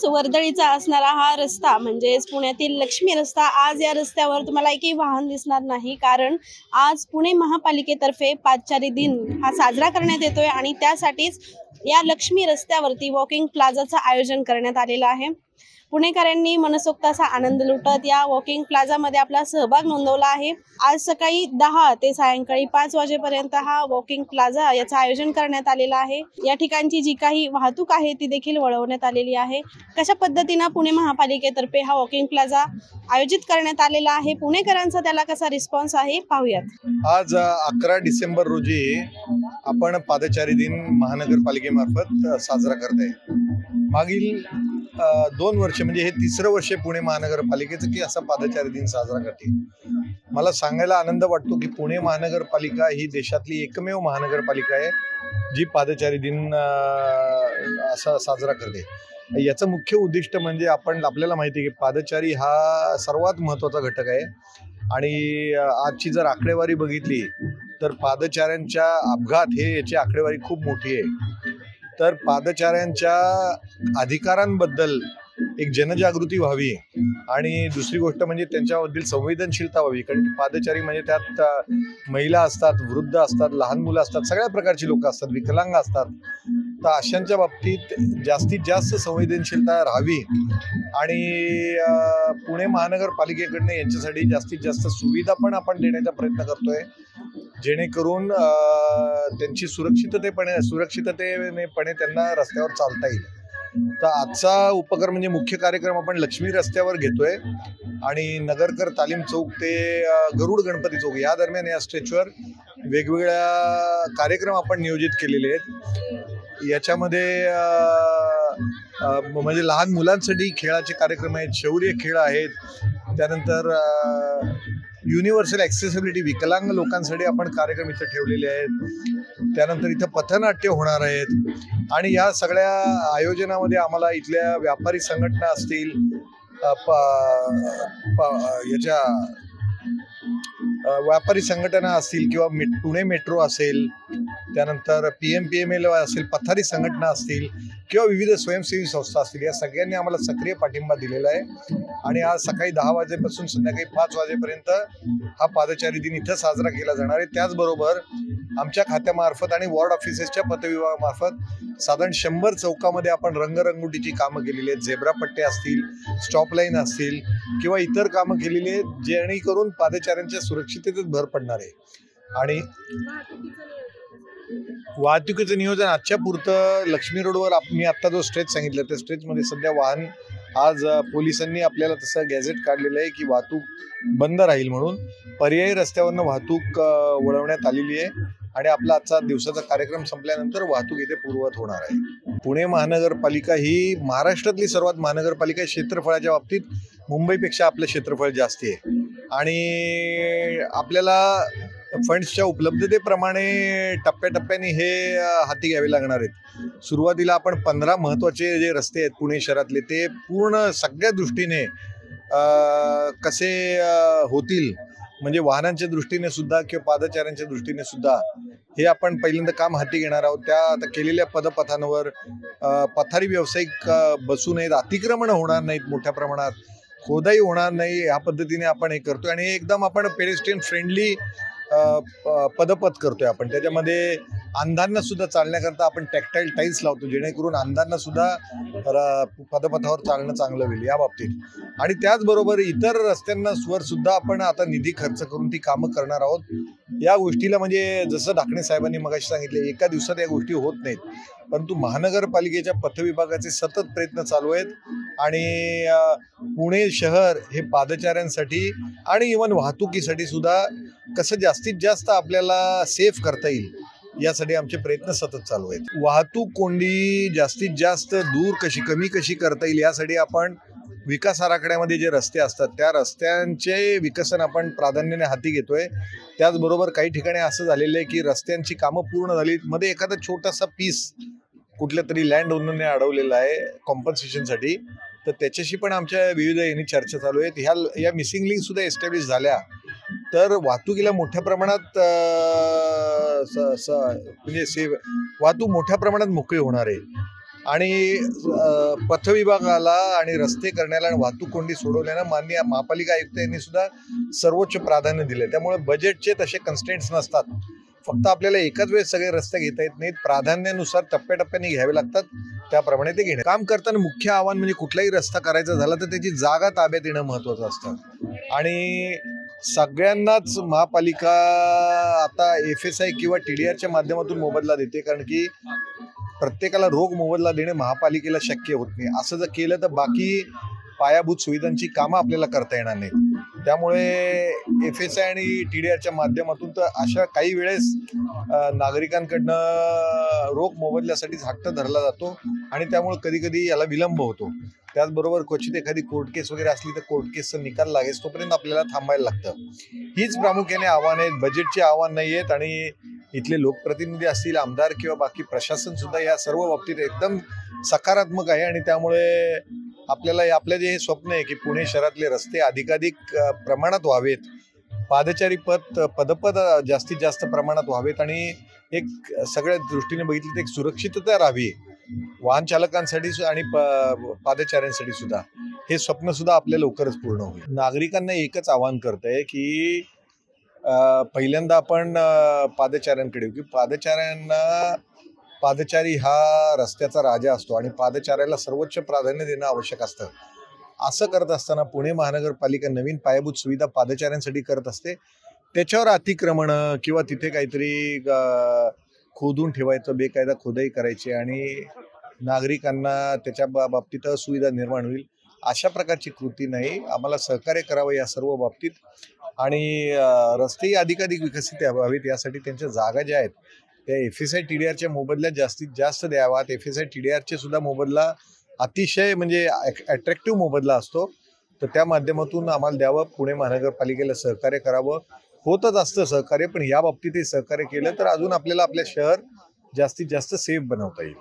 अगदीच वर्दळीचा असणारा हा रस्ता म्हणजेच पुण्यातील लक्ष्मी रस्ता आज या रस्त्यावर तुम्हाला एकही वाहन दिसणार नाही. कारण आज पुणे महापालिकेतर्फे पादचारी दिन हा साजरा करण्यात येतोय आणि त्यासाठीच या लक्ष्मी रस्त्यावरती वॉकिंग प्लाझाचं आयोजन करण्यात आलेलं आहे. पुणेकरांनी मनसोक्त असा आनंद लुटत या वॉकिंग प्लाझामध्ये आपला सहभाग नोंदवला आहे. आज सकाळी दहा ते सायंकाळी पाच वाजेपर्यंत हा वॉकिंग प्लाझा याचं आयोजन करण्यात आलेलं आहे. या ठिकाणची जी काही वाहतूक आहे ती देखील वळवण्यात आलेली आहे. कशा पद्धतीनं पुणे महापालिकेतर्फे हा वॉकिंग प्लाझा आयोजित करण्यात आलेला आहे? पुणेकरांचा त्याला कसा रिस्पॉन्स आहे? पाहूयात. आज अकरा डिसेंबर रोजी आपण पादचारी दिन महानगरपालिकेमार्फत साजरा करत आहे. मागील दोन वर्ष म्हणजे हे तिसरं वर्ष पुणे महानगरपालिकेचं की असा पादचारी दिन साजरा करते. मला सांगायला आनंद वाटतो की पुणे महानगरपालिका ही देशातली एकमेव महानगरपालिका आहे जी पादचारी दिन असा साजरा करते. याचं मुख्य उद्दिष्ट म्हणजे आपण आपल्याला माहिती आहे की पादचारी हा सर्वात महत्त्वाचा घटक आहे. आणि आजची जर आकडेवारी बघितली तर पादचाऱ्यांच्या अपघात हे याची आकडेवारी खूप मोठी आहे. तर पादचाऱ्यांच्या अधिकारांबद्दल एक जनजागृती व्हावी आणि दुसरी गोष्ट म्हणजे त्यांच्याबद्दल संवेदनशीलता व्हावी. कारण पादचारी म्हणजे त्यात महिला असतात वृद्ध असतात लहान मुलं असतात सगळ्या प्रकारची लोक असतात विकलांग असतात. तर अशांच्या बाबतीत जास्तीत जास्त संवेदनशीलता राहावी आणि पुणे महानगरपालिकेकडनं यांच्यासाठी जास्तीत जास्त सुविधा पण आपण देण्याचा प्रयत्न करतोय. जेणेकरून त्यांची सुरक्षिततेपणे सुरक्षिततेपणे त्यांना रस्त्यावर चालता येईल. तर आजचा उपक्रम म्हणजे मुख्य कार्यक्रम आपण लक्ष्मी रस्त्यावर घेतोय आणि नगरकर तालीम चौक ते गरुड गणपती चौक या दरम्यान या स्ट्रेचवर वेगवेगळ्या कार्यक्रम आपण नियोजित केलेले आहेत. याच्यामध्ये म्हणजे लहान मुलांसाठी खेळाचे कार्यक्रम आहेत शौर्य खेळ आहेत. त्यानंतर युनिव्हर्सल ॲक्सेसिबिलिटी विकलांग लोकांसाठी आपण कार्यक्रम इथं ठेवलेले आहेत. त्यानंतर इथं पथनाट्य होणार आहेत. आणि या सगळ्या आयोजनामध्ये आम्हाला इथल्या व्यापारी संघटना असतील याच्या व्यापारी संघटना असतील किंवा मे पुणे मेट्रो असेल त्यानंतर P M P M L असेल पथारी संघटना असतील किंवा विविध स्वयंसेवी संस्था असतील या सगळ्यांनी आम्हाला सक्रिय पाठिंबा दिलेला आहे. आणि आज सकाळी दहा वाजेपासून संध्याकाळी पाच वाजेपर्यंत हा पादचारी दिन इथं साजरा केला जाणार आहे. त्याचबरोबर आमच्या खात्यामार्फत आणि वॉर्ड ऑफिसेसच्या पतविभागामार्फत साधारण शंभर चौकामध्ये आपण रंगरंगोटीची कामं केलेली आहेत. झेब्रा पट्टे असतील स्टॉप लाईन असतील किंवा इतर कामं केलेली आहेत जेणेकरून पादचाऱ्यांच्या सुरक्षिततेत भर पडणार आहे. आणि वाहतुकीचं नियोजन आजच्या पुरतं लक्ष्मी रोडवर आप- मी आत्ता जो स्ट्रेच सांगितलं त्या स्ट्रेचमध्ये सध्या वाहन आज पोलिसांनी आपल्याला तसं गॅझेट काढलेलं आहे की वाहतूक बंद राहील म्हणून. पर्यायी रस्त्यावरनं वाहतूक वळवण्यात आलेली आहे आणि आपला आजचा दिवसाचा कार्यक्रम संपल्यानंतर वाहतूक इथे पूर्वत होणार आहे. पुणे महानगरपालिका ही महाराष्ट्रातली सर्वात महानगरपालिका क्षेत्रफळाच्या बाबतीत मुंबईपेक्षा आपलं क्षेत्रफळ जास्ती आहे. आणि आपल्याला फंड्सच्या उपलब्धतेप्रमाणे टप्प्याटप्प्याने हे हाती घ्यावे लागणार आहेत. सुरुवातीला आपण पंधरा महत्त्वाचे जे रस्ते आहेत पुणे शहरातले ते पूर्ण सगळ्या दृष्टीने कसे होतील म्हणजे वाहनांच्या दृष्टीने सुद्धा किंवा पादचाऱ्यांच्या दृष्टीने सुद्धा हे आपण पहिल्यांदा काम हाती घेणार आहोत. त्या आता केलेल्या पदपथांवर पथारी व्यावसायिक बसू नयेत अतिक्रमण होणार नाहीत मोठ्या प्रमाणात. खोदाई होणार नाही ह्या पद्धतीने आपण हे करतोय. आणि एकदम आपण पेडेस्ट्रियन फ्रेंडली पदपथ करतोय आपण. त्याच्यामध्ये अंधांना सुद्धा चालण्याकरता आपण टॅक्टाईल टाईल्स लावतो जेणेकरून अंधांना सुद्धा पदपथावर चालणं चांगलं होईल या बाबतीत. आणि त्याचबरोबर इतर रस्त्यांना स्वर सुद्धा आपण आता निधी खर्च करून ती कामं करणार आहोत. या गोष्टीला म्हणजे जसं ढाकणे साहेबांनी मगाशी सांगितले एका दिवसात या गोष्टी होत नाहीत. परंतु महानगरपालिकेच्या पथविभागाचे सतत प्रयत्न चालू आहेत. आणि पुणे शहर हे पादचाऱ्यांसाठी आणि इवन वाहतुकीसाठी सुद्धा कसं जास्तीत जास्त आपल्याला सेफ करता येईल यासाठी आमचे प्रयत्न सतत चालू आहेत. वाहतूक कोंडी जास्तीत जास्त दूर कशी कमी कशी करता येईल यासाठी आपण विकास आराखड्यामध्ये जे रस्ते असतात त्या रस्त्यांचे विकसन आपण प्राधान्याने हाती घेतोय. त्याचबरोबर काही ठिकाणी असं झालेलं आहे की रस्त्यांची कामं पूर्ण झाली मध्ये एखादा छोटासा पीस कुठल्या तरी लँड ओनरने अडवलेला आहे कॉम्पन्सेशनसाठी तर त्याच्याशी पण आमच्या विविध यांनी चर्चा चालू आहेत ह्या या मिसिंग लिंक सुद्धा एस्टॅब्लिश झाल्या. तर वाहतुकीला मोठ्या प्रमाणात स- स- म्हणजे से वाहतूक मोठ्या प्रमाणात मोकळी होणार आहे. आणि पथविभागाला आणि रस्ते करण्याला आणि वाहतूक कोंडी सोडवल्यानं माननीय महापालिका आयुक्त यांनी सुद्धा सर्वोच्च प्राधान्य दिले त्यामुळे बजेटचे तसे कन्स्टेंट्स नसतात. फक्त आपल्याला एकाच वेळेस सगळे रस्ते घेता येत नाहीत. प्राधान्यानुसार टप्प्याटप्प्याने घ्यावे लागतात. त्याप्रमाणे ते घेणे. काम करताना मुख्य आव्हान म्हणजे कुठलाही रस्ता करायचा झाला तर त्याची जागा ताब्यात येणं महत्वाचं असतं. आणि सगळ्यांनाच महापालिका आता एफ एस आय किंवा टी डी आरच्या माध्यमातून मोबदला देते. कारण की प्रत्येकाला रोग मोबदला देणे महापालिकेला शक्य होत नाही. असं जर केलं तर बाकी पायाभूत सुविधांची कामं आपल्याला करता येणार नाहीत. त्यामुळे एफ एस आय आणि टी डी आरच्या माध्यमातून तर अशा काही वेळेस नागरिकांकडनं रोख मोबदल्यासाठीच हट्ट धरला जातो आणि त्यामुळे कधी कधी याला विलंब होतो. त्याचबरोबर क्वचित एखादी कोर्ट केस वगैरे असली तर कोर्ट केसचा निकाल लागेल तोपर्यंत आपल्याला थांबायला लागतं. हीच प्रामुख्याने आव्हान आहेत. बजेटचे आव्हान नाही आहेत आणि इथले लोकप्रतिनिधी असतील आमदार किंवा बाकी प्रशासन सुद्धा या सर्व बाबतीत एकदम सकारात्मक आहे आणि त्यामुळे आपल्याला हे- आपलं जे हे स्वप्न आहे की पुणे शहरातले रस्ते अधिकाधिक प्रमाणात व्हावेत पादचारी पथ पदपद जास्तीत जास्त प्रमाणात व्हावेत आणि एक सगळ्या दृष्टीने बघितलं तर एक सुरक्षितता राहावी वाहन चालकांसाठी सु- आणि प- पादचाऱ्यांसाठी सुद्धा. हे स्वप्न सुद्धा आपल्या लवकरच पूर्ण होईल. नागरिकांना एकच आवाहन करतंय की पहिल्यांदा आपण पादचाऱ्यांकडे येऊ की पादचाऱ्यांना पादचारी हा रस्त्याचा राजा असतो आणि पादचाऱ्याला सर्वोच्च प्राधान्य देणं आवश्यक असतं. असं करत असताना पुणे महानगरपालिका नवीन पायाभूत सुविधा पादचाऱ्यांसाठी करत असते. त्याच्यावर अतिक्रमण किंवा तिथे काहीतरी खोदून ठेवायचं बेकायदा खोदाई करायची आणि नागरिकांना त्याच्या बा- बाबतीत असुविधा निर्माण होईल अशा प्रकारची कृती नाही. आम्हाला सहकार्य करावं या सर्व बाबतीत. आणि रस्तेही अधिकाधिक विकसित व्हावेत यासाठी त्यांच्या जागा ज्या आहेत त्या F S I T D आरच्या मोबदल्यात जास्तीत जास्त द्यावात. F S I T D आरचे सुद्धा मोबदला अतिशय म्हणजे अट्रॅक्टिव्ह मोबदला असतो. तर त्या माध्यमातून आम्हाला द्यावं. पुणे महानगरपालिकेला सहकार्य करावं. होतच असतं सहकार्य पण या बाबतीत हे सहकार्य केलं तर अजून आपल्याला आपल्या शहर जास्तीत जास्त सेफ बनवता येईल.